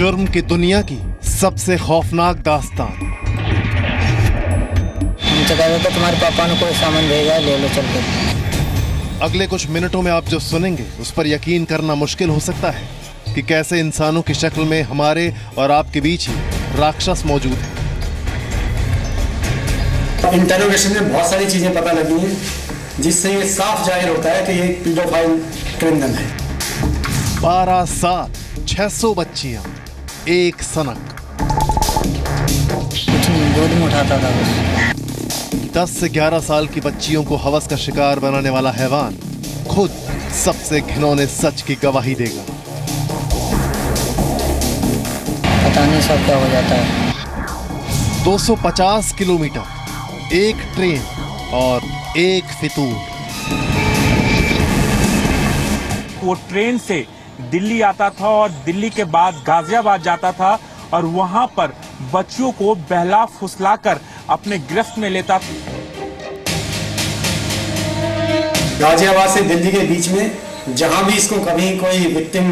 जुर्म की दुनिया की सबसे खौफनाक दास्तान। तुम्हारे पापा ने कोई सामान भेजा ले लो चल के। अगले कुछ मिनटों में आप जो सुनेंगे उस पर यकीन करना मुश्किल हो सकता है कि कैसे इंसानों की शक्ल में हमारे और आपके बीच ही राक्षस मौजूद है। इंटरोगेशन में बहुत सारी चीज़ें पता लगी हैं जिससे ये साफ़ ज़ाहिर होता है कि ये पीडोफाइल क्रिमिनल है। बारह साल छह सौ बच्चियाँ। एक सनक। गोद में उठाता था बस। दस से ग्यारह साल की बच्चियों को हवस का शिकार बनाने वाला हैवान खुद सबसे घिनौने सच की गवाही देगा। पता नहीं सब क्या हो जाता है। 250 किलोमीटर एक ट्रेन और एक फितूर। वो ट्रेन से दिल्ली आता था और दिल्ली के बाद गाजियाबाद जाता था और वहाँ पर बच्चियों को बहला फुसलाकर अपने गिरफ्त में लेता था। गाजियाबाद से दिल्ली के बीच में जहाँ भी इसको कभी कोई विक्टिम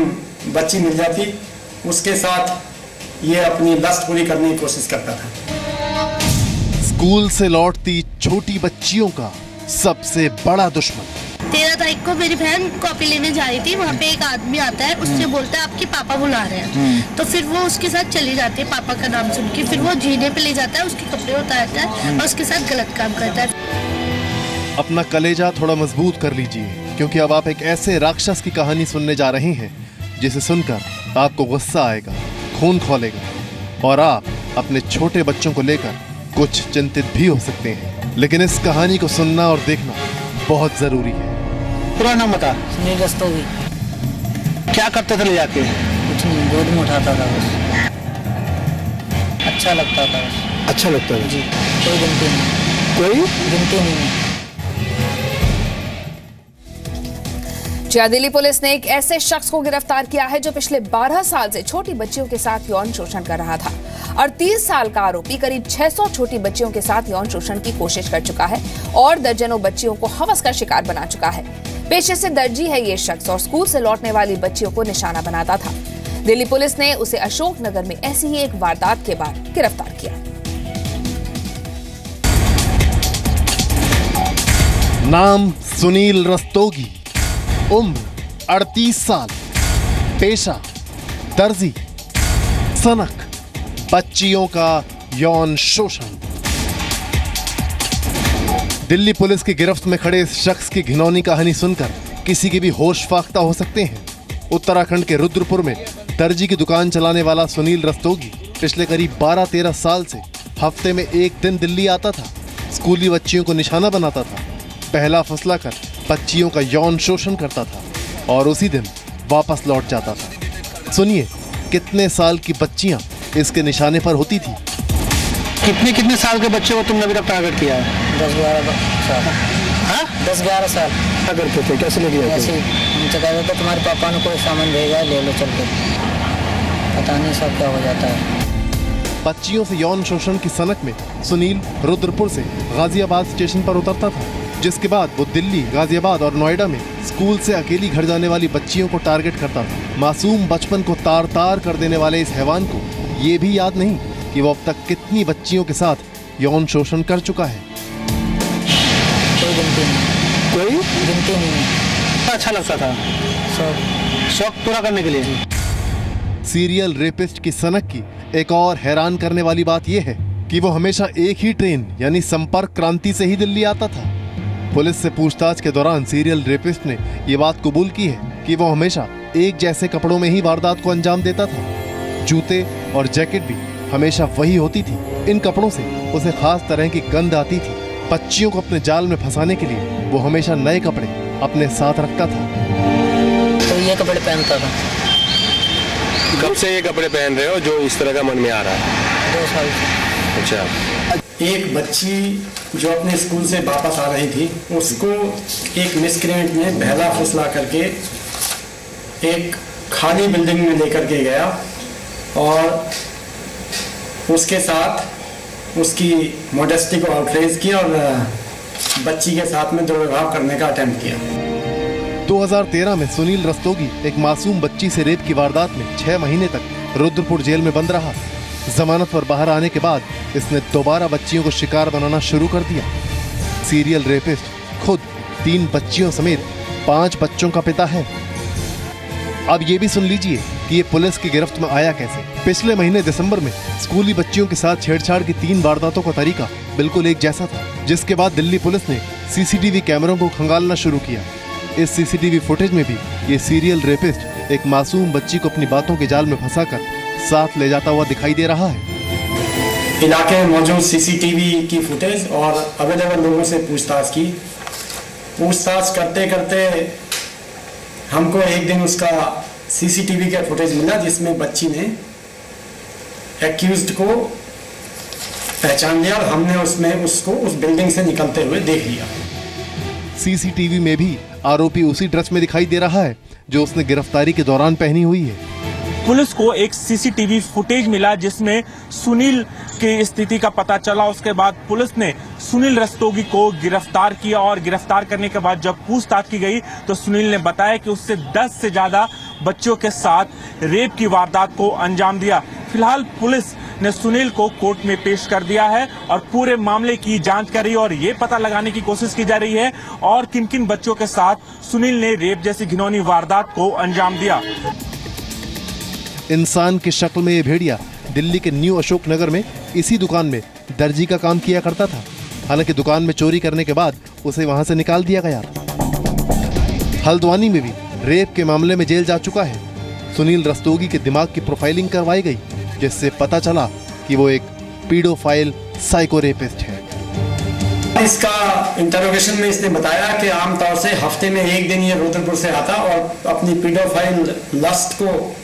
बच्ची मिल जाती उसके साथ ये अपनी लस्ट पूरी करने की कोशिश करता था। स्कूल से लौटती छोटी बच्चियों का सबसे बड़ा दुश्मन। तारीख को मेरी बहन कॉपी लेने जा रही थी वहाँ पे एक आदमी आता है उससे बोलता है आपके पापा बुला रहे हैं। तो फिर वो उसके साथ चली जाती है पापा का नाम सुन के। फिर वो जीने पे ले जाता है उसके कपड़े उतारता है और उसके साथ गलत काम करता है। अपना कलेजा थोड़ा मज़बूत कर लीजिए क्योंकि अब आप एक ऐसे राक्षस की कहानी सुनने जा रहे हैं जिसे सुनकर आपको गुस्सा आएगा खून खोलेगा और आप अपने छोटे बच्चों को लेकर कुछ चिंतित भी हो सकते हैं। लेकिन इस कहानी को सुनना और देखना बहुत ज़रूरी है। पूरा नाम बता। सुनील रस्तोगी। क्या करते थे ले जाके? कुछ नहीं गोद में उठाता था बस। अच्छा लगता था बस। अच्छा लगता था। जी कोई गिनती नहीं। कोई? गिनती नहीं दिल्ली पुलिस ने एक ऐसे शख्स को गिरफ़्तार किया है जो पिछले 12 साल से छोटी बच्चियों के साथ यौन शोषण कर रहा था 30 साल का आरोपी करीब 600 छोटी बच्चियों के साथ यौन शोषण की कोशिश कर चुका है और दर्जनों बच्चियों को हवस का शिकार बना चुका है। पेशे से दर्जी है ये शख्स और स्कूल से लौटने वाली बच्चियों को निशाना बनाता था। दिल्ली पुलिस ने उसे अशोकनगर में ऐसी ही एक वारदात के बाद गिरफ़्तार किया। नाम सुनील रस्तोगी। उम्र 38 साल। पेशा, दर्जी, सनक, बच्चियों का यौन शोषण। दिल्ली पुलिस की गिरफ्त में खड़े इस शख्स की घिनौनी कहानी सुनकर किसी के भी होश फाख्ता हो सकते हैं। उत्तराखंड के रुद्रपुर में दर्जी की दुकान चलाने वाला सुनील रस्तोगी पिछले करीब 12-13 साल से हफ़्ते में एक दिन दिल्ली आता था, स्कूली बच्चियों को निशाना बनाता था। पहला फसला कर बच्चियों का यौन शोषण करता था और उसी दिन वापस लौट जाता था। सुनिए कितने साल की बच्चियाँ इसके निशाने पर होती थी? कितने कितने साल के बच्चे को तुमने अभी तक टारगेट किया है? दस ग्यारह साल। हाँ? दस ग्यारह साल। क्या करते थे कैसे ऐसे जाते हमसे कह थे तुम्हारे पापा ने कोई सामान भेजा ले लो चल के। पता नहीं सब क्या हो जाता है। बच्चियों से यौन शोषण की सनक में सुनील रुद्रपुर से गाजियाबाद स्टेशन पर उतरता था। जिसके बाद वो दिल्ली गाजियाबाद और नोएडा में स्कूल से अकेली घर जाने वाली बच्चियों को टारगेट करता था। मासूम बचपन को तार तार कर देने वाले इस हैवान को ये भी याद नहीं कि वो अब तक कितनी बच्चियों के साथ यौन शोषण कर चुका है। कोई अच्छा लगता था। शौक पूरा करने के लिए। सीरियल रेपिस्ट की सनक की एक और हैरान करने वाली बात यह है कि वो हमेशा एक ही ट्रेन यानी संपर्क क्रांति से ही दिल्ली आता था। पुलिस से पूछताछ के दौरान सीरियल रेपिस्ट ने ये बात कबूल की है कि वो हमेशा एक जैसे कपड़ों में ही वारदात को अंजाम देता था। जूते और जैकेट भी हमेशा वही होती थी। इन कपड़ों से उसे खास तरह की गंध आती थी। बच्चियों को अपने जाल में फंसाने के लिए वो हमेशा नए कपड़े अपने साथ रखता था। तो ये कपड़े पहनता था? कब से ये कपड़े पहन रहे हो जो इस तरह का मन में आ रहा है? दो साल अच्छा। एक बच्ची जो अपने स्कूल से वापस आ रही थी, उसको एक मिसक्रेंट ने बहला फुसला करके एक खाली बिल्डिंग में लेकर के गया और उसके साथ उसकी मोडेस्टी को आउटरेज किया और बच्ची के साथ में दुर्व्यवहार करने का अटेम्प्ट किया। 2013 में सुनील रस्तोगी, एक मासूम बच्ची से रेप की वारदात में छह महीने तक रुद्रपुर जेल में बंद रहा। जमानत पर बाहर आने के बाद इसने दोबारा बच्चियों को शिकार बनाना शुरू कर दिया। सीरियल रेपिस्ट खुद तीन बच्चियों समेत पाँच बच्चों का पिता है। अब ये भी सुन लीजिए कि ये पुलिस की गिरफ्त में आया कैसे। पिछले महीने दिसंबर में स्कूली बच्चियों के साथ छेड़छाड़ की तीन वारदातों का तरीका बिल्कुल एक जैसा था, जिसके बाद दिल्ली पुलिस ने सीसीटीवी कैमरों को खंगालना शुरू किया। इस सीसीटीवी फुटेज में भी ये सीरियल रेपिस्ट एक मासूम बच्ची को अपनी बातों के जाल में फंसाकर साथ ले जाता हुआ दिखाई दे रहा है। इलाके में मौजूद सीसीटीवी की फुटेज और अवेलेबल लोगों से पूछताछ की। पूछताछ करते करते हमको एक दिन उसका सीसीटीवी का फुटेज मिला जिसमें बच्ची ने एक्यूज्ड को पहचान लिया और हमने उसमें उसको उस बिल्डिंग से निकलते हुए देख लिया। सीसीटीवी में भी आरोपी उसी ड्रेस में दिखाई दे रहा है जो उसने गिरफ्तारी के दौरान पहनी हुई है। पुलिस को एक सीसीटीवी फुटेज मिला जिसमें सुनील की स्थिति का पता चला। उसके बाद पुलिस ने सुनील रस्तोगी को गिरफ़्तार किया और गिरफ़्तार करने के बाद जब पूछताछ की गई तो सुनील ने बताया कि उससे 10 से ज़्यादा बच्चों के साथ रेप की वारदात को अंजाम दिया। फ़िलहाल पुलिस ने सुनील को कोर्ट में पेश कर दिया है और पूरे मामले की जाँच कर रही है और ये पता लगाने की कोशिश की जा रही है और किन किन बच्चों के साथ सुनील ने रेप जैसी घिनौनी वारदात को अंजाम दिया। इंसान की शक्ल में ये भेड़िया दिल्ली के न्यू अशोक नगर में इसी दुकान में दर्जी का काम किया करता था। हालाँकि दुकान में चोरी करने के बाद उसे वहाँ से निकाल दिया गया। हल्द्वानी में भी रेप के मामले में जेल जा चुका है। सुनील रस्तोगी के दिमाग की प्रोफाइलिंग करवाई गई, जिससे पता चला कि वो एक पीडोफाइल साइको रेपिस्ट है। इसका इंटरोगेशन में इसने बताया कि आमतौर से हफ़्ते में एक दिन ये रुद्रपुर से आता और अपनी पीडोफाइल लस्ट को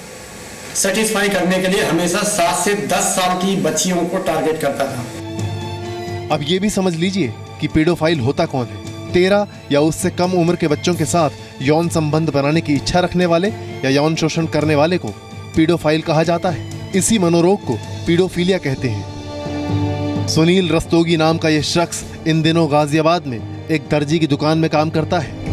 सेटिस्फाई करने के लिए हमेशा सात से दस साल की बच्चियों को टारगेट करता था। अब ये भी समझ लीजिए कि पीडोफाइल होता कौन है? तेरह या उससे कम उम्र के बच्चों के साथ यौन संबंध बनाने की इच्छा रखने वाले या यौन शोषण करने वाले को पीडोफाइल कहा जाता है। इसी मनोरोग को पीडोफीलिया कहते हैं। सुनील रस्तोगी नाम का यह शख्स इन दिनों गाजियाबाद में एक दर्जी की दुकान में काम करता है।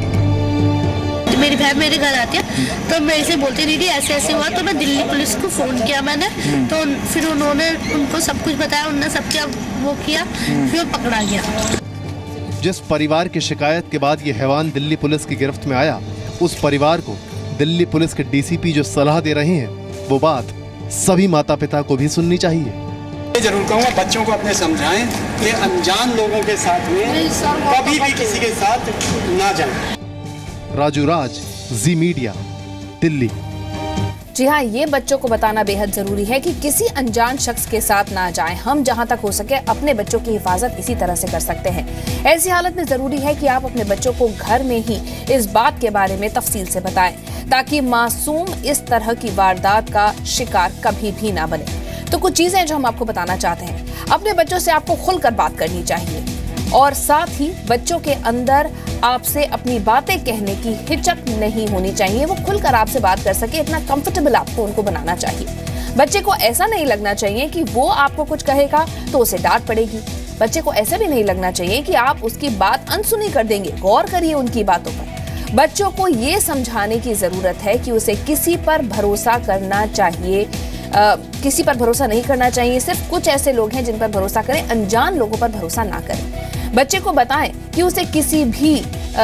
बहन मेरे घर आती है तो मेरे से बोलती दीदी ऐसे ऐसे हुआ तो मैं दिल्ली पुलिस को फ़ोन किया मैंने तो फिर उन्होंने उनको सब कुछ बताया उन्होंने सब क्या वो किया फिर वो पकड़ा गया। जिस परिवार की शिकायत के बाद ये हैवान दिल्ली पुलिस की गिरफ्त में आया उस परिवार को दिल्ली पुलिस के डीसीपी जो सलाह दे रहे हैं वो बात सभी माता पिता को भी सुननी चाहिए। ये ज़रूर कहूँगा बच्चों को अपने समझाएँ कि अनजान लोगों के साथ में कभी भी किसी के साथ ना जाएँ। राजू राज जी मीडिया, दिल्ली। जी हाँ ये बच्चों को बताना बेहद ज़रूरी है कि किसी अनजान शख्स के साथ ना जाएँ। हम जहाँ तक हो सके अपने बच्चों की हिफाजत इसी तरह से कर सकते हैं। ऐसी हालत में ज़रूरी है कि आप अपने बच्चों को घर में ही इस बात के बारे में तफसील से बताएँ, ताकि मासूम इस तरह की वारदात का शिकार कभी भी ना बने। तो कुछ चीज़ें जो हम आपको बताना चाहते हैं। अपने बच्चों से आपको खुलकर बात करनी चाहिए। और साथ ही बच्चों के अंदर आपसे अपनी बातें कहने की हिचक नहीं होनी चाहिए। वो खुलकर आपसे बात कर सके, इतना कंफर्टेबल आपको उनको बनाना चाहिए। बच्चे को ऐसा नहीं लगना चाहिए कि वो आपको कुछ कहेगा तो उसे डांट पड़ेगी। बच्चे को ऐसा भी नहीं लगना चाहिए कि आप उसकी बात अनसुनी कर देंगे। गौर करिए उनकी बातों पर। बच्चों को ये समझाने की ज़रूरत है कि उसे किसी पर भरोसा करना चाहिए। किसी पर भरोसा नहीं करना चाहिए। सिर्फ़ कुछ ऐसे लोग हैं जिन पर भरोसा करें, अनजान लोगों पर भरोसा ना करें। बच्चे को बताएँ कि उसे किसी भी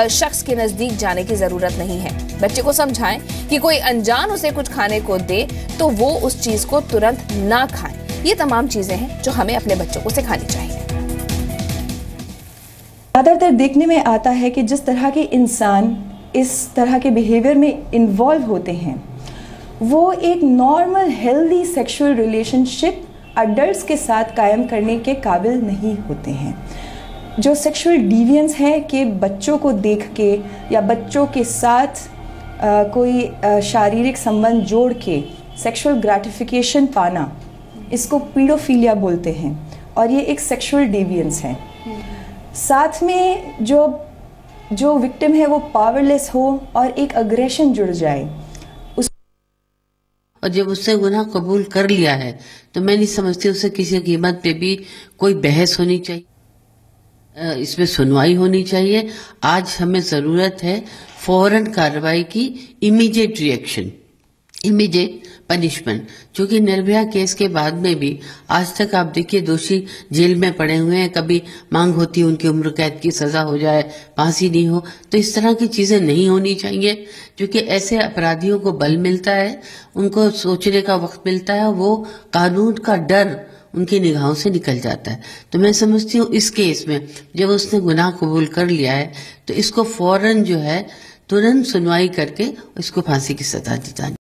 शख्स के नज़दीक जाने की ज़रूरत नहीं है। बच्चे को समझाएँ कि कोई अनजान उसे कुछ खाने को दे तो वो उस चीज़ को तुरंत ना खाए। ये तमाम चीज़ें हैं जो हमें अपने बच्चों को सिखानी चाहिए। ज़्यादातर देखने में आता है कि जिस तरह के इंसान इस तरह के बिहेवियर में इन्वॉल्व होते हैं वो एक normal healthy sexual relationship adults के साथ कायम करने के काबिल नहीं होते हैं। जो सेक्सुअल डिवियंस है कि बच्चों को देख के या बच्चों के साथ अ, कोई शारीरिक संबंध जोड़ के सेक्सुअल ग्रेटिफिकेशन पाना इसको पीडोफीलिया बोलते हैं और ये एक सेक्सुअल डिवियंस है। साथ में जो जो विक्टिम है वो पावरलेस हो और एक अग्रेशन जुड़ जाए और जब उसने गुनाह कबूल कर लिया है तो मैं नहीं समझती उसे किसी कीमत पे भी कोई बहस होनी चाहिए। इसमें सुनवाई होनी चाहिए। आज हमें ज़रूरत है फ़ौरन कार्रवाई की इमीडिएट रिएक्शन इमीडिएट पनिशमेंट क्योंकि निर्भया केस के बाद में भी आज तक आप देखिए दोषी जेल में पड़े हुए हैं, कभी मांग होती है उनकी उम्र कैद की, सजा हो जाए, फांसी नहीं हो तो इस तरह की चीज़ें नहीं होनी चाहिए। क्योंकि ऐसे अपराधियों को बल मिलता है, उनको सोचने का वक्त मिलता है, वो कानून का डर उनकी निगाहों से निकल जाता है। तो मैं समझती हूँ इस केस में, जब उसने गुनाह कबूल कर लिया है तो इसको फ़ौरन जो है, तुरंत सुनवाई करके इसको फांसी की सजा दी जानी